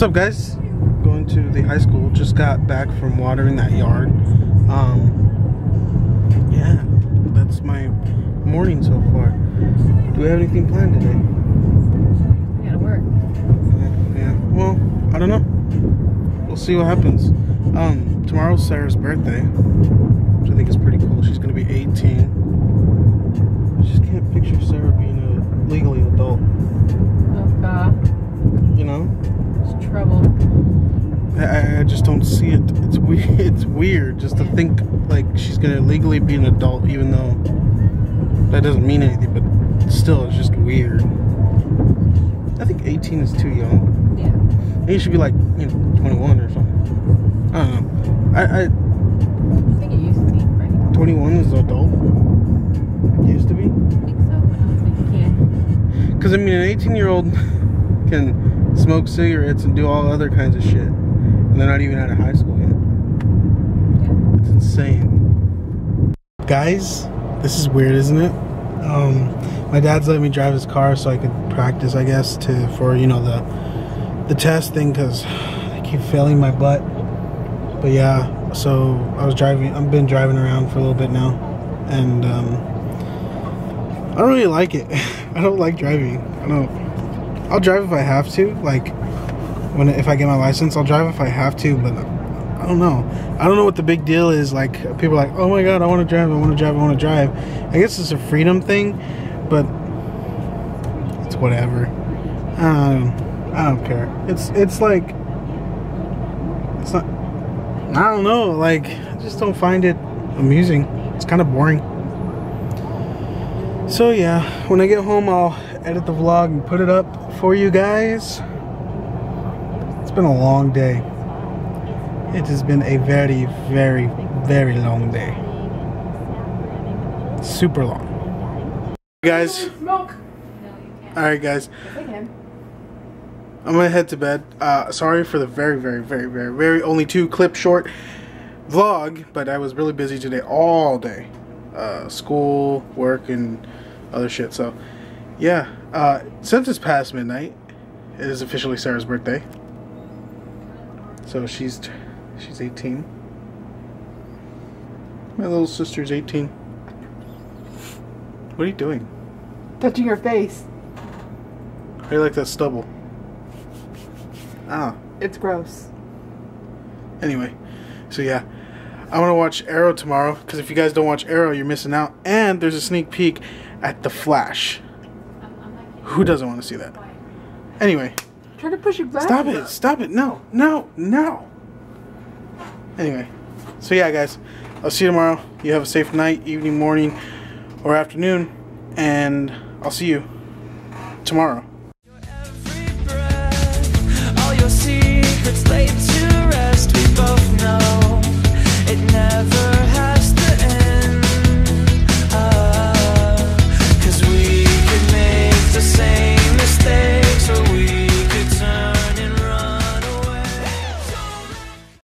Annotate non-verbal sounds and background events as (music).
What's up, guys? Going to the high school. Just got back from watering that yard. Um, yeah, that's my morning so far. Do we have anything planned today? We gotta work. Yeah. Well, I don't know. We'll see what happens. Um, tomorrow's Sarah's birthday, which I think is pretty cool. She's gonna be 18. I just can't picture Sarah being a legally adult. Oh god, You know? it's trouble. I, I- just don't see it. It's weird. (laughs) It's weird just to think like she's gonna legally be an adult, even though that doesn't mean anything. But still, it's just weird. I think 18 is too young. Yeah. Think should be like you know 21 or something. I don't know. I, I I think it used to be, right? 21 is adult. Used to be. I think so when I was a kid. (laughs) Because I mean, an 18 year old (laughs) can smoke cigarettes and do all other kinds of shit, and they're not even out of high school yet. It's insane. Guys, this is weird, isn't it? Um, my dad's letting me drive his car so I could practice, I guess, to for you know the the test thing because I keep failing my butt. But yeah, so I was driving. I've been driving around for a little bit now, and um, I don't really like it. (laughs) I don't like driving. I don't. I'll drive if I have to. Like when if I get my license, I'll drive if I have to. But I don't know. I don't know what the big deal is. Like people are like, oh my god, I want to drive. I want to drive. I want to drive. I guess it's a freedom thing, but it's whatever. Don't. I don't care. It's it's like it's not. I don't know. Like I just don't find it amusing. It's kind of boring. So yeah, when I get home, I'll edit the vlog and put it up for you guys. It's been a long day. It has been a very, very, very long day. Super long. Guys, alright guys, I'm gonna head to bed. Uh, sorry for the very, very, very, very, very only two clip short vlog, but I was really busy today all day. Uh, school, work, and other shit. So, yeah. Uh, since it's past midnight, it is officially Sarah's birthday. So she's she's 18. My little sister's 18. What are you doing? Touching her face. How do you like that stubble? Ah. It's gross. Anyway, so yeah, I want to watch Arrow tomorrow because if you guys don't watch Arrow, you're missing out. And there's a sneak peek at The Flash. Who doesn't want to see that? Anyway, Try to push your glass. stop it! Stop it! No! No! No! Anyway, so yeah, guys, I'll see you tomorrow. You have a safe night, evening, morning, or afternoon, and I'll see you tomorrow.